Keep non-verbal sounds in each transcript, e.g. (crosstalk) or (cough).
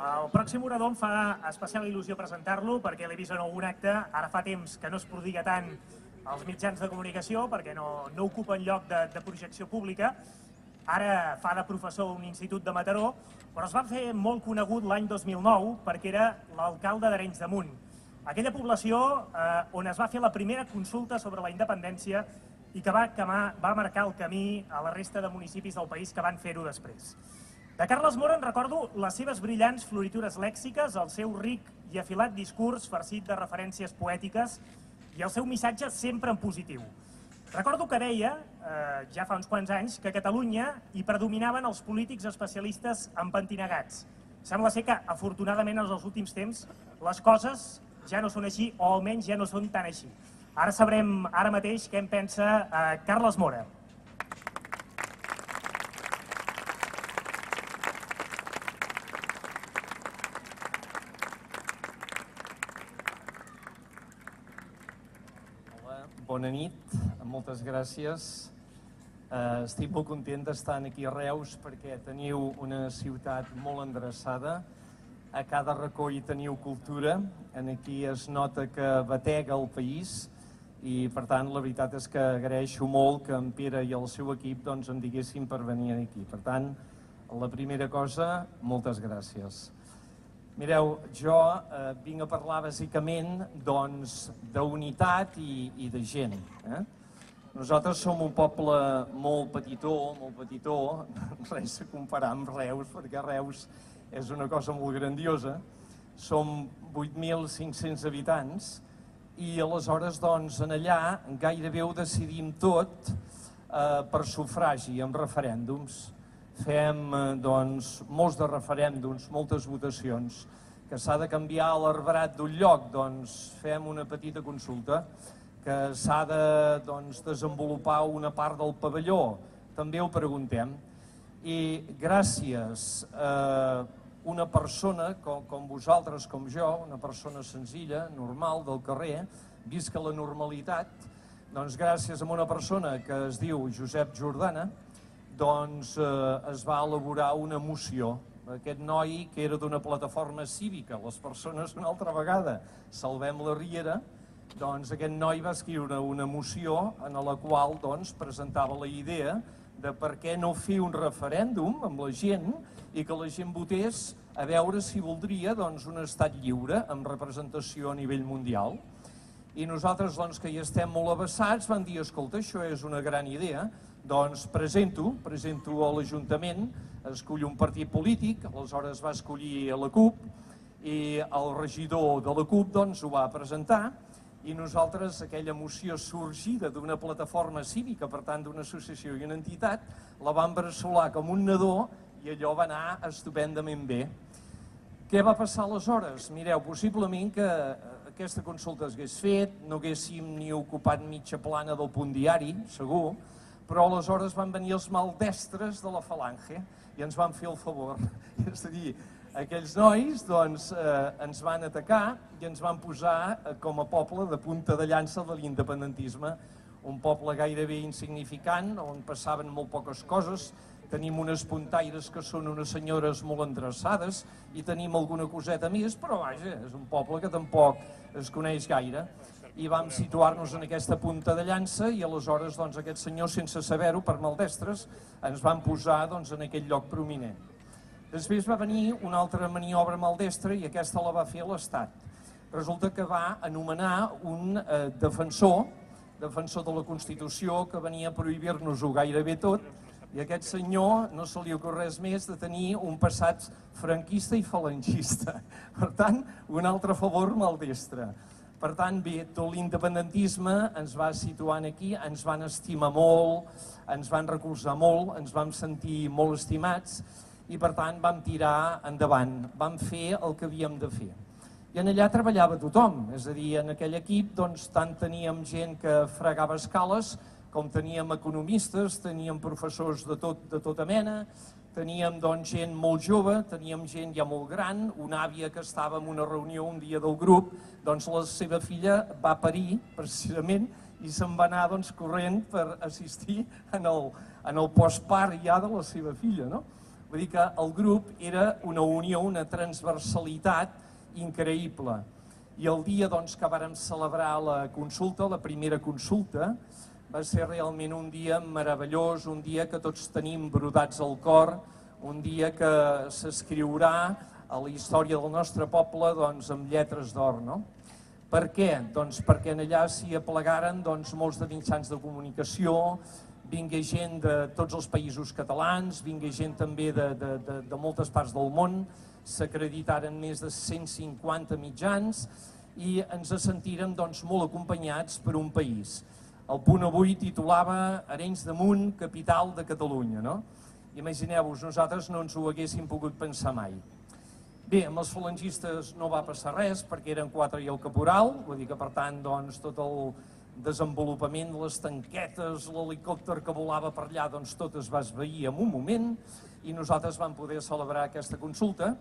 El pròxim orador em fa especial il·lusió presentar-lo perquè l'he vist en algun acte, ara fa temps que no es prodiga tant als mitjans de comunicació perquè no, no ocupa un lloc de, de projecció pública, ara fa de professor a un institut de Mataró, però es va fer molt conegut l'any 2009 perquè era l'alcalde d'Arenys de Munt, aquella població eh, on es va fer la primera consulta sobre la independència i que va, que va marcar el camí a la resta de municipis del país que van fer-ho després. De Carles Mora en recordo les seves brillants floritures lèxiques, el seu ric i afilat discurs farcit de referències poètiques i el seu missatge sempre en positiu. Recordo que deia, eh, ja fa uns quants anys, que a Catalunya hi predominaven els polítics especialistes en pentinegats. Sembla ser que, afortunadament, en els últims temps, les coses ja no són així, o almenys ja no són tan així. Ara sabrem ara mateix què en pensa eh, Carles Mora. Bona nit, moltes gràcies. Uh, estic molt content d'estar aquí a Reus perquè teniu una ciutat molt endreçada, a cada racó hi teniu cultura, en aquí es nota que batega el país i per tant la veritat és que agraeixo molt que en Pere i el seu equip doncs, em diguessin per venir aquí. Per tant, la primera cosa, moltes gràcies. Mireu, jo eh, vinc a parlar bàsicament doncs, i, i de gent. Eh? Nosaltres som un poble molt petitó, molt petitó, (laughs) res a comparar amb Reus, perquè Reus és una cosa molt grandiosa. Som 8.500 habitants i aleshores, doncs, en allà gairebé ho decidim tot eh, per sufragi, amb referèndums. Fem, eh, doncs, molts de referèndums, moltes votacions. Que s'ha de canviar l'arbrat d'un lloc, doncs fem una petita consulta. Que s'ha de doncs, desenvolupar una part del pavelló, també ho preguntem. I gràcies eh, una persona com, com vosaltres, com jo, una persona senzilla, normal, del carrer, visca la normalitat, doncs gràcies a una persona que es diu Josep Jordana, doncs eh, es va elaborar una moció. Aquest noi, que era d'una plataforma cívica, les persones una altra vegada, Salvem la Riera, doncs aquest noi va escriure una moció en la qual doncs, presentava la idea de per què no fer un referèndum amb la gent i que la gent votés a veure si voldria doncs, un estat lliure amb representació a nivell mundial. I nosaltres, doncs, que hi estem molt abassats, vam dir, escolta, això és una gran idea, doncs presento, presento a l'Ajuntament, escullo un partit polític, aleshores va escollir la CUP, i el regidor de la CUP doncs, ho va presentar, i nosaltres, aquella moció sorgida d'una plataforma cívica, per tant d'una associació i una entitat, la vam bressolar com un nadó i allò va anar estupendament bé. Què va passar aleshores? Mireu, possiblement que eh, aquesta consulta es hagués fet, no haguéssim ni ocupat mitja plana del punt diari, segur, però aleshores van venir els maldestres de la falange i ens van fer el favor. (laughs) És a dir, aquells nois doncs, eh, ens van atacar i ens van posar eh, com a poble de punta de llança de l'independentisme, un poble gairebé insignificant, on passaven molt poques coses, tenim unes puntaires que són unes senyores molt endreçades i tenim alguna coseta més, però vaja, és un poble que tampoc es coneix gaire. I vam situar-nos en aquesta punta de llança i aleshores doncs, aquest senyor, sense saber-ho, per maldestres, ens van posar doncs, en aquell lloc prominent. Després va venir una altra maniobra maldestra i aquesta la va fer l'Estat. Resulta que va anomenar un eh, defensor, defensor de la Constitució, que venia a prohibir-nos-ho gairebé tot, i aquest senyor no se li ocorrés més de tenir un passat franquista i falangista. Per tant, un altre favor maldestre. Per tant, bé, tot l'independentisme ens va situar aquí, ens van estimar molt, ens van recolzar molt, ens vam sentir molt estimats i per tant vam tirar endavant, vam fer el que havíem de fer. I en allà treballava tothom, és a dir, en aquell equip doncs, tant teníem gent que fregava escales com teníem economistes, teníem professors de, tot, de tota mena, teníem doncs, gent molt jove, teníem gent ja molt gran, una àvia que estava en una reunió un dia del grup, doncs la seva filla va parir, precisament, i se'n va anar doncs, corrent per assistir en el, en el postpart ja de la seva filla. No? Vull dir que el grup era una unió, una transversalitat increïble. I el dia doncs, que vàrem celebrar la consulta, la primera consulta, va ser realment un dia meravellós, un dia que tots tenim brodats al cor, un dia que s'escriurà a la història del nostre poble doncs, amb lletres d'or. No? Per què? Doncs perquè en allà s'hi aplegaren doncs, molts de mitjans de comunicació, vingué gent de tots els països catalans, vingué gent també de, de, de, de moltes parts del món, s'acreditaren més de 150 mitjans i ens sentirem doncs, molt acompanyats per un país. El punt avui titulava Arenys de Munt, capital de Catalunya. No? Imagineu-vos, nosaltres no ens ho haguéssim pogut pensar mai. Bé, amb els falangistes no va passar res perquè eren quatre i el caporal, vull dir que per tant doncs, tot el desenvolupament, les tanquetes, l'helicòpter que volava per allà, doncs tot es va esvair en un moment i nosaltres vam poder celebrar aquesta consulta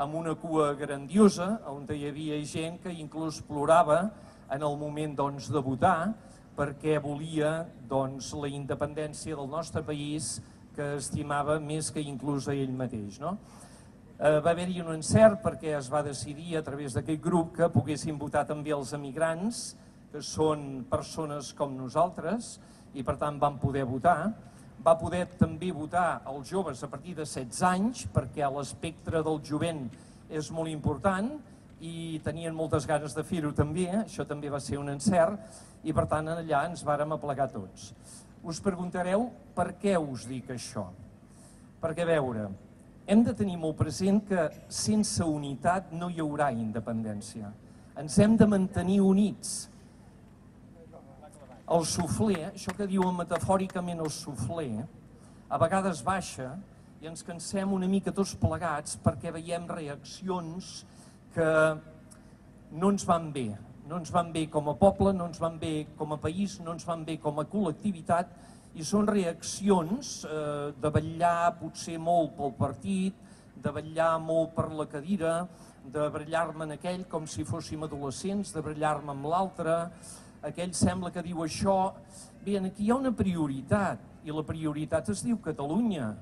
amb una cua grandiosa on hi havia gent que inclús plorava en el moment doncs, de votar perquè volia doncs, la independència del nostre país que estimava més que inclús a ell mateix. No? Eh, va haver-hi un encert perquè es va decidir a través d'aquest grup que poguessin votar també els emigrants que són persones com nosaltres i per tant van poder votar. Va poder també votar els joves a partir de 16 anys perquè l'espectre del jovent és molt important i tenien moltes ganes de fer-ho també, això també va ser un encert i per tant allà ens vàrem aplegar tots. Us preguntareu per què us dic això? Perquè a veure, hem de tenir molt present que sense unitat no hi haurà independència. Ens hem de mantenir units, el sufler, això que diuen metafòricament el sufler, a vegades baixa i ens cansem una mica tots plegats perquè veiem reaccions que no ens van bé. No ens van bé com a poble, no ens van bé com a país, no ens van bé com a col·lectivitat i són reaccions eh, de vetllar potser molt pel partit, de vetllar molt per la cadira, de brallar-me en aquell com si fóssim adolescents, de brallar-me amb l'altre, aquell sembla que diu això. Bé, aquí hi ha una prioritat, i la prioritat es diu Catalunya.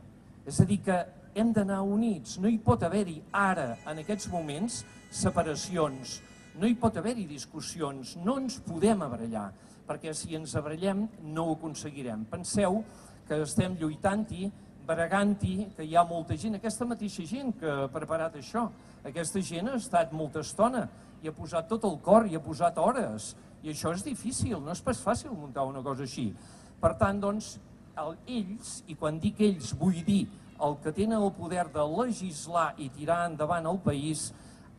És a dir, que hem d'anar units. No hi pot haver-hi ara, en aquests moments, separacions. No hi pot haver-hi discussions. No ens podem abrellar, perquè si ens abrellem no ho aconseguirem. Penseu que estem lluitant-hi, bregant-hi, que hi ha molta gent, aquesta mateixa gent que ha preparat això, aquesta gent ha estat molta estona i ha posat tot el cor i ha posat hores i això és difícil, no és pas fàcil muntar una cosa així. Per tant, doncs, el, ells, i quan dic ells vull dir el que tenen el poder de legislar i tirar endavant el país,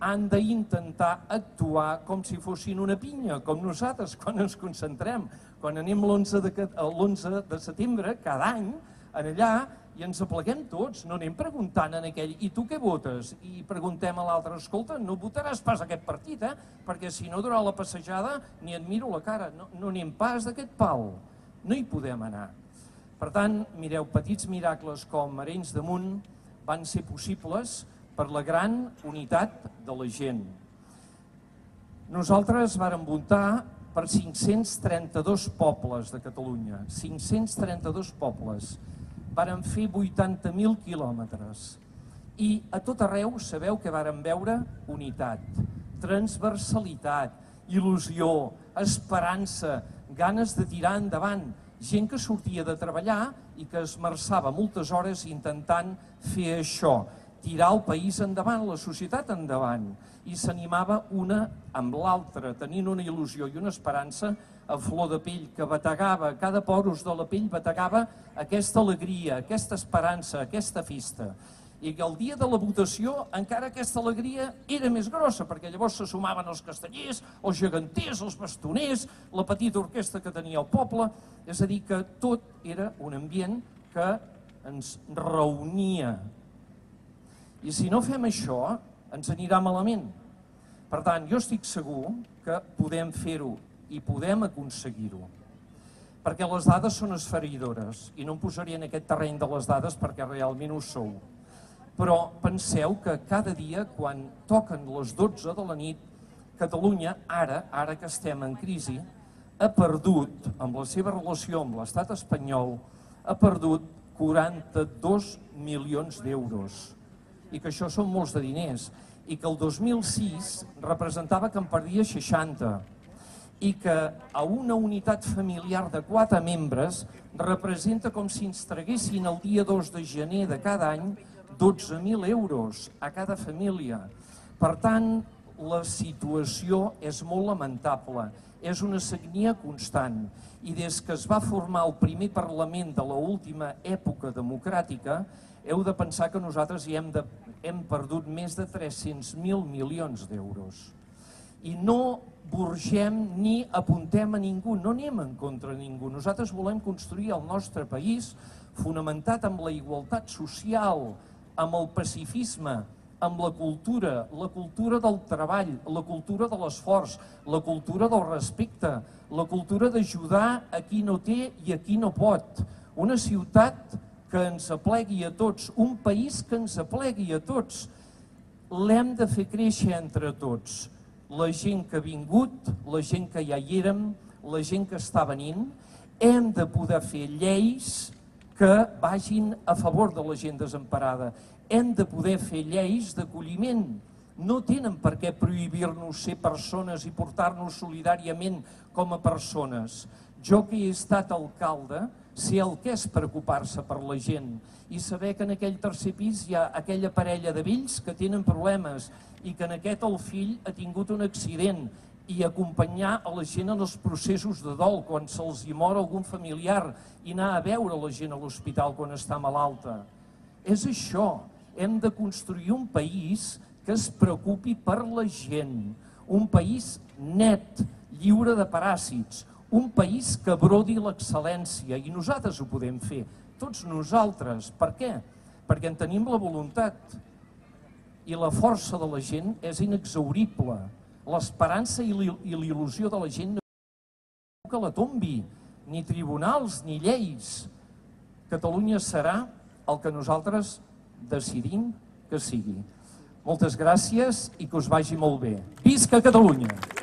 han d'intentar actuar com si fossin una pinya, com nosaltres (laughs) quan ens concentrem. Quan anem l'11 de, de setembre, cada any, en allà i ens apleguem tots, no anem preguntant en aquell i tu què votes? I preguntem a l'altre, escolta, no votaràs pas aquest partit, eh? perquè si no durant la passejada ni et miro la cara, no, no anem pas d'aquest pal, no hi podem anar. Per tant, mireu, petits miracles com Arenys de Munt van ser possibles per la gran unitat de la gent. Nosaltres vàrem votar per 532 pobles de Catalunya, 532 pobles varen fer 80.000 quilòmetres. I a tot arreu sabeu que varen veure unitat, transversalitat, il·lusió, esperança, ganes de tirar endavant, gent que sortia de treballar i que esmerçava moltes hores intentant fer això, tirar el país endavant, la societat endavant, i s'animava una amb l'altra, tenint una il·lusió i una esperança a flor de pell que bategava, cada porus de la pell bategava aquesta alegria, aquesta esperança, aquesta festa. I que el dia de la votació encara aquesta alegria era més grossa, perquè llavors se sumaven els castellers, els geganters, els bastoners, la petita orquestra que tenia el poble, és a dir, que tot era un ambient que ens reunia. I si no fem això, ens anirà malament. Per tant, jo estic segur que podem fer-ho i podem aconseguir-ho. Perquè les dades són esferidores i no em posaré en aquest terreny de les dades perquè realment ho sou. Però penseu que cada dia, quan toquen les 12 de la nit, Catalunya, ara, ara que estem en crisi, ha perdut, amb la seva relació amb l'estat espanyol, ha perdut 42 milions d'euros i que això són molts de diners i que el 2006 representava que en perdia 60 i que a una unitat familiar de quatre membres representa com si ens traguessin el dia 2 de gener de cada any 12.000 euros a cada família. Per tant, la situació és molt lamentable, és una sagnia constant i des que es va formar el primer Parlament de la última època democràtica heu de pensar que nosaltres hi hem, de, hem perdut més de 300.000 milions d'euros. I no burgem ni apuntem a ningú, no anem en contra de ningú. Nosaltres volem construir el nostre país fonamentat amb la igualtat social, amb el pacifisme, amb la cultura, la cultura del treball, la cultura de l'esforç, la cultura del respecte, la cultura d'ajudar a qui no té i a qui no pot. Una ciutat que ens aplegui a tots, un país que ens aplegui a tots. L'hem de fer créixer entre tots. La gent que ha vingut, la gent que ja hi érem, la gent que està venint, hem de poder fer lleis que vagin a favor de la gent desemparada hem de poder fer lleis d'acolliment. No tenen per què prohibir-nos ser persones i portar-nos solidàriament com a persones. Jo que he estat alcalde, sé el que és preocupar-se per la gent i saber que en aquell tercer pis hi ha aquella parella de vells que tenen problemes i que en aquest el fill ha tingut un accident i acompanyar a la gent en els processos de dol quan se'ls hi mor algun familiar i anar a veure la gent a l'hospital quan està malalta. És això, hem de construir un país que es preocupi per la gent, un país net, lliure de paràsits, un país que brodi l'excel·lència i nosaltres ho podem fer, tots nosaltres. Per què? Perquè en tenim la voluntat i la força de la gent és inexaurible. L'esperança i l'il·lusió de la gent no que la tombi, ni tribunals ni lleis. Catalunya serà el que nosaltres decidim que sigui. Moltes gràcies i que us vagi molt bé. Visca Catalunya!